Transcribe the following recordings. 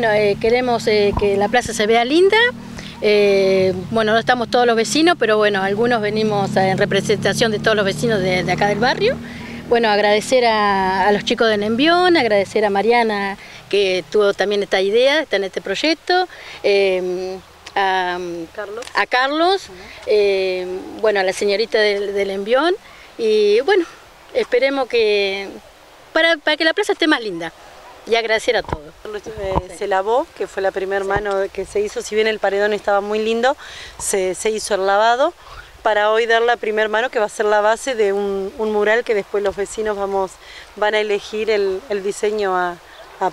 bueno, queremos que la plaza se vea linda. bueno, no estamos todos los vecinos, pero bueno, algunos venimos en representación de todos los vecinos de, acá del barrio. Bueno, agradecer a, los chicos de Nembión, agradecer a Mariana que tuvo también esta idea, está en este proyecto a Carlos, a Carlos eh, bueno, a la señorita del, envión y bueno, esperemos que para, que la plaza esté más linda y agradecer a todos. Eh, se lavó, que fue la primera mano que se hizo, si bien el paredón estaba muy lindo, se, hizo el lavado para hoy dar la primera mano que va a ser la base de un, mural que después los vecinos vamos, van a elegir el, diseño a,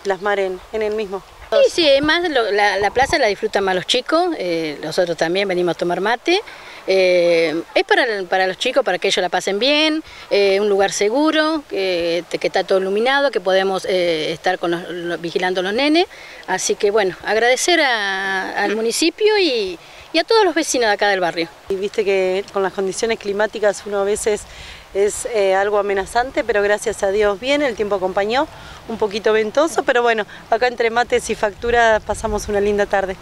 plasmar en, en el mismo. Sí, sí, más la, plaza la disfrutan más los chicos, eh, nosotros también venimos a tomar mate. Eh, es para, para, los chicos, para que ellos la pasen bien, eh, un lugar seguro, que está todo iluminado, que podemos estar con los, vigilando a los nenes. Así que bueno, agradecer al municipio y, y a todos los vecinos de acá del barrio. Y viste que con las condiciones climáticas uno a veces es eh, algo amenazante, pero gracias a Dios bien, el tiempo acompañó, un poquito ventoso, pero bueno, acá entre mates y facturas pasamos una linda tarde.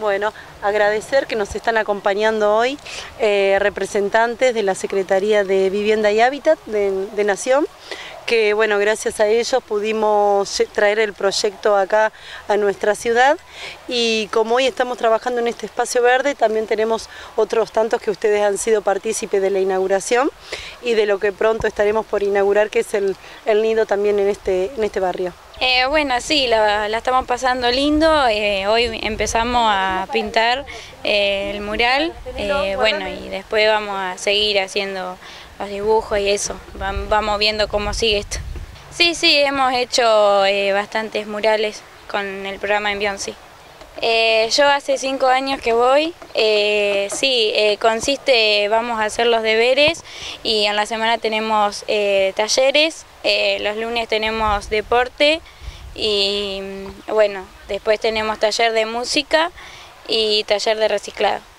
Bueno, agradecer que nos están acompañando hoy eh, representantes de la Secretaría de Vivienda y Hábitat de Nación, que bueno, gracias a ellos pudimos traer el proyecto acá a nuestra ciudad y como hoy estamos trabajando en este espacio verde, también tenemos otros tantos que ustedes han sido partícipes de la inauguración y de lo que pronto estaremos por inaugurar, que es el, nido también en este, en este barrio. Eh, bueno, sí, la, estamos pasando lindo. Eh, hoy empezamos a pintar eh, el mural, bueno, y después vamos a seguir haciendo los dibujos y eso. Vamos viendo cómo sigue esto. Sí, sí, hemos hecho eh, bastantes murales con el programa en sí. Eh, yo hace cinco años que voy, eh, sí, consiste, vamos a hacer los deberes y en la semana tenemos talleres, los lunes tenemos deporte y bueno, después tenemos taller de música y taller de reciclado.